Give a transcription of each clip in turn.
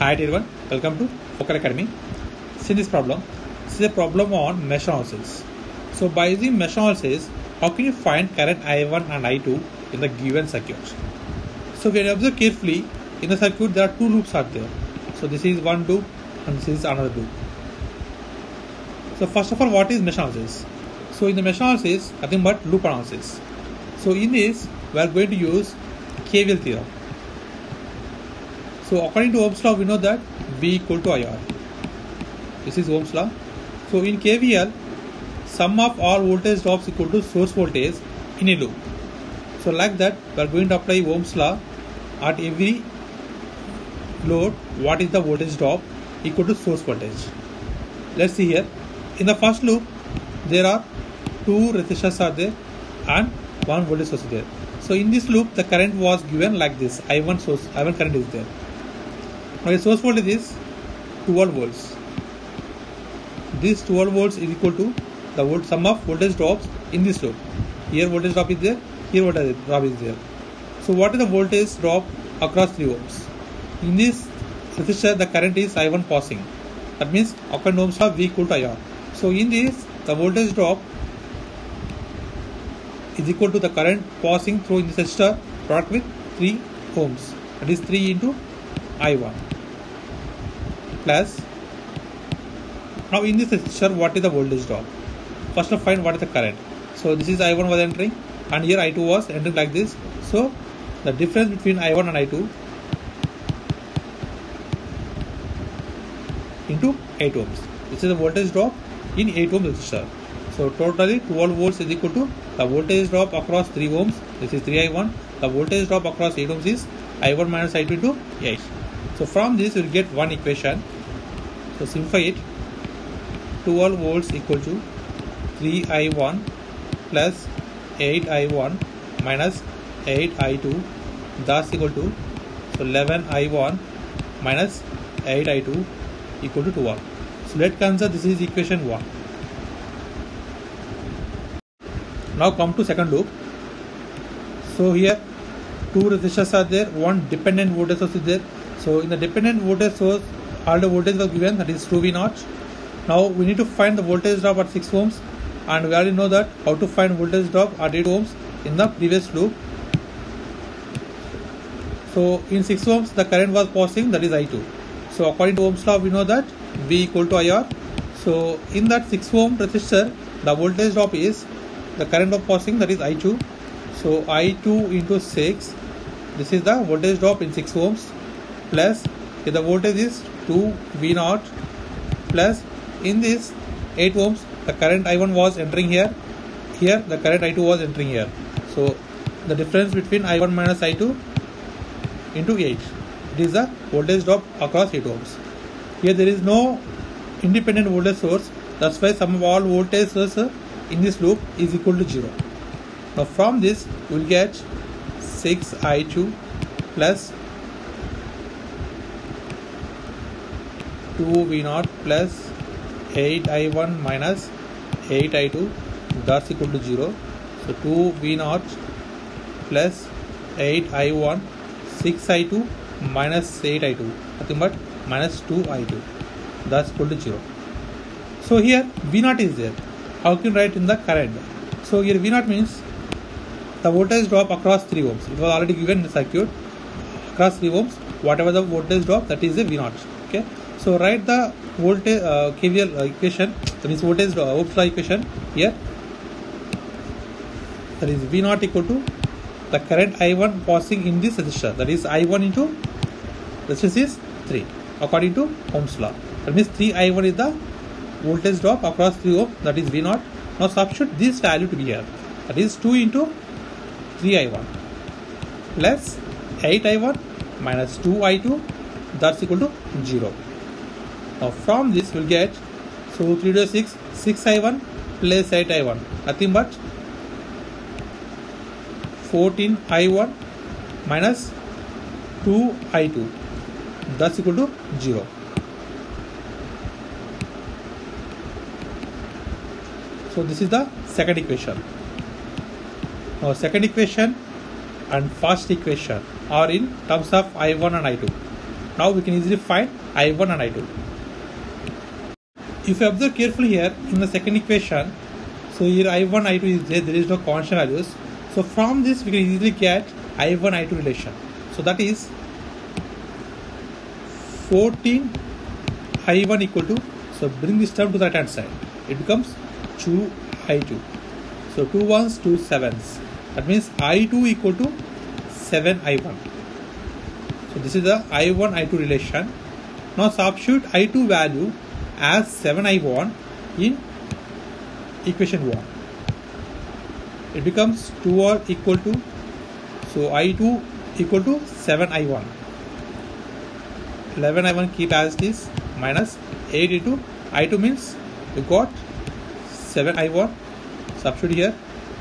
Hi everyone, welcome to Fokal Academy. See this problem. This is a problem on mesh analysis. So by using mesh analysis, how can you find current I1 and I2 in the given circuit? So when you observe carefully, in the circuit there are two loops are there. So this is one loop and this is another loop. So first of all, what is mesh analysis? So in the mesh analysis, nothing but loop analysis. So in this, we are going to use KVL theorem. So according to Ohm's law, we know that V equal to IR. This is Ohm's law. So in KVL, sum of all voltage drops equal to source voltage in a loop. So like that, we are going to apply Ohm's law at every load. What is the voltage drop equal to source voltage? Let's see here. In the first loop, there are two resistors are there and one voltage source is there. So in this loop, the current was given like this. I1 source, I1 current is there. The source voltage is 12 volts. This 12 volts is equal to the volt sum of voltage drops in this loop. Here voltage drop is there, here voltage drop is there. So what is the voltage drop across 3 ohms? In this resistor, the current is I1 passing. That means to Ohm's law, V equal to IR. So in this, the voltage drop is equal to the current passing through in this resistor product with 3 ohms. That is 3 into I1 plus. Now in this resistor what is the voltage drop? First of find what is the current. So this is I1 was entering and here I2 was entering like this. So the difference between I1 and I2 into 8 ohms. This is the voltage drop in 8 ohm resistor so totally 12 volts is equal to the voltage drop across 3 ohms. This is 3I1 the voltage drop across 8 ohms is I1 minus I2 into 8 so from this you will get one equation. So simplify it. 12 volts equal to 3i1 plus 8i1 minus 8i2 that's equal to so 11i1 minus 8i2 equal to 12. So let's consider this is equation 1. Now come to second loop. So here two resistors are there, one dependent voltage source is there so in the dependent voltage source, all the voltage was given that is 2V naught. Now we need to find the voltage drop at 6 ohms and we already know that how to find voltage drop at 8 ohms in the previous loop. So in 6 ohms the current was passing that is I2. So according to Ohm's law we know that V equal to IR. So in that 6 ohm resistor the voltage drop is the current of passing that is I2. So I2 into 6 this is the voltage drop in 6 ohms plus if the voltage is 2 V naught plus in this 8 ohms the current I1 was entering here. Here the current I2 was entering here. So the difference between I1 minus I2 into 8 it is the voltage drop across 8 ohms. Here there is no independent voltage source. That's why sum of all voltage source in this loop is equal to 0 now from this we will get 6I2 plus 2 V naught plus 8 I1 minus 8 I2 that's equal to 0. So 2 V naught plus 8 I1 6 I2 minus 8 I2 nothing but minus 2 I2 that's equal to 0. So here V naught is there. How can write in the current? So here V naught means the voltage drop across 3 ohms. It was already given in the circuit across 3 ohms. Whatever the voltage drop that is a V naught. Okay. So write the voltage uh, KVL equation. That is voltage uh, Ohm's law equation here. That is V naught equal to the current I1 passing in this resistor. That is I1 into resistance is 3 according to Ohm's law. That means 3 I1 is the voltage drop across 3 ohm. That is V naught. Now substitute this value to be here that is 2 into 3 I1 plus 8 I1 minus 2 I2 that's equal to 0 now from this we'll get so 3 to 6 6 i1 plus 8 i1 nothing but 14 i1 minus 2 i2 that's equal to 0 so this is the second equation. Now second equation and first equation are in terms of i1 and i2 Now we can easily find I1 and I2. If you observe carefully here in the second equation, so here I1, I2 is there, there is no constant values. So from this we can easily get I1, I2 relation. So that is 14 I1 equal to, so bring this term to the right hand side. It becomes 2 I2. So 2 ones, 2 sevens. That means I2 equal to 7 I1. So this is the I1 I2 relation. Now substitute I2 value as 7 I1 in equation 1. It becomes 2 or equal to so I2 equal to 7 I1. 11 I1 keep as it is minus 8 into I2 means you got 7 I1 substitute here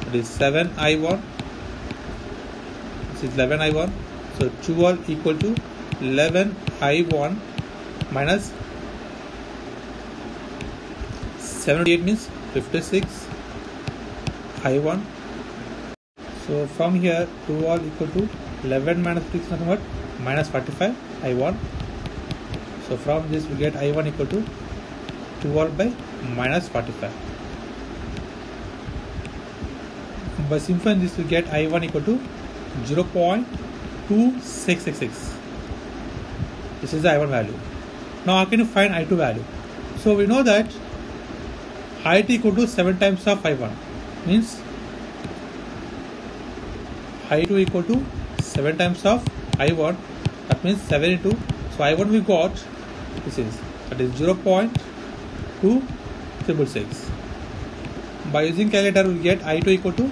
it is 7 I1 this is 11 I1 so 2 all equal to 11 I1 minus 78 means 56 I1 so from here 2 all equal to 11 minus 6 nothing but minus 45 I1 so from this we get I1 equal to 2 all by minus 45 by simplifying this we get I1 equal to 0.2666 this is the I1 value. Now how can you find I2 value? So we know that I2 equal to 7 times of I1 means I2 equal to 7 times of I1 that means 7 into so I1 we got this is that is 0.2666 by using calculator we get I2 equal to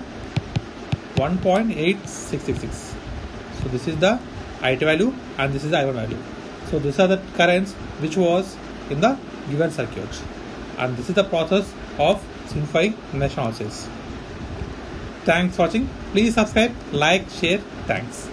1.8666 so this is the I2 value and this is the I1 value. So these are the currents which was in the given circuit and this is the process of simplifying mesh analysis thanks for watching. Please subscribe like share. Thanks